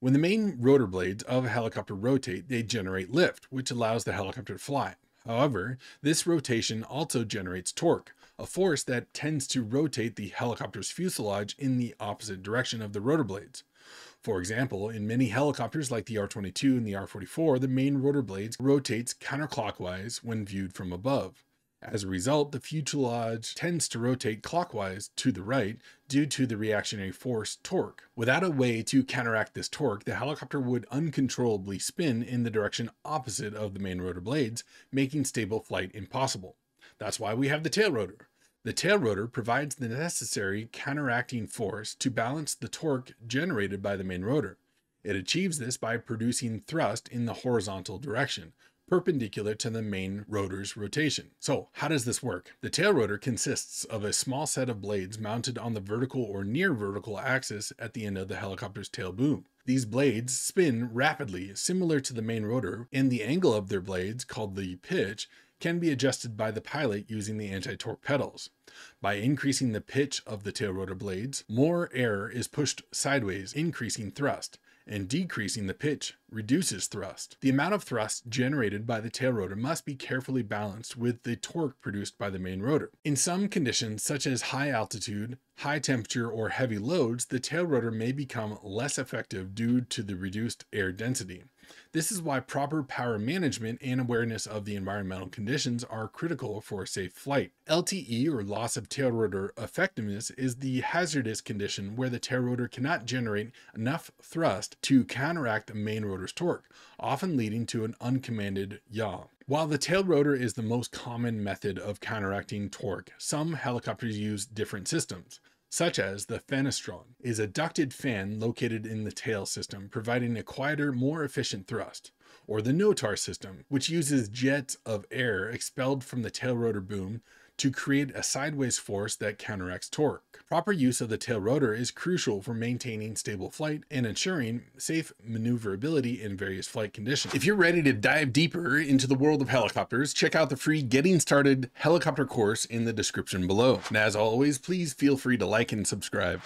When the main rotor blades of a helicopter rotate, they generate lift, which allows the helicopter to fly. However, this rotation also generates torque, a force that tends to rotate the helicopter's fuselage in the opposite direction of the rotor blades. For example, in many helicopters like the R-22 and the R-44, the main rotor blades rotates counterclockwise when viewed from above. As a result, the fuselage tends to rotate clockwise to the right due to the reactionary force torque. Without a way to counteract this torque, the helicopter would uncontrollably spin in the direction opposite of the main rotor blades, making stable flight impossible. That's why we have the tail rotor. The tail rotor provides the necessary counteracting force to balance the torque generated by the main rotor. It achieves this by producing thrust in the horizontal direction, perpendicular to the main rotor's rotation. So how does this work? The tail rotor consists of a small set of blades mounted on the vertical or near vertical axis at the end of the helicopter's tail boom. These blades spin rapidly, similar to the main rotor, and the angle of their blades, called the pitch, can be adjusted by the pilot using the anti-torque pedals. By increasing the pitch of the tail rotor blades, more air is pushed sideways, increasing thrust and decreasing the pitch reduces thrust. The amount of thrust generated by the tail rotor must be carefully balanced with the torque produced by the main rotor. In some conditions, such as high altitude, high temperature, or heavy loads, the tail rotor may become less effective due to the reduced air density. This is why proper power management and awareness of the environmental conditions are critical for safe flight. LTE or loss of tail rotor effectiveness is the hazardous condition where the tail rotor cannot generate enough thrust to counteract the main rotor's torque, often leading to an uncommanded yaw. While the tail rotor is the most common method of counteracting torque, some helicopters use different systems such as the Fenestron, is a ducted fan located in the tail system, providing a quieter, more efficient thrust, or the Notar system, which uses jets of air expelled from the tail rotor boom to create a sideways force that counteracts torque. Proper use of the tail rotor is crucial for maintaining stable flight and ensuring safe maneuverability in various flight conditions. If you're ready to dive deeper into the world of helicopters, check out the free Getting Started helicopter course in the description below. And as always, please feel free to like and subscribe.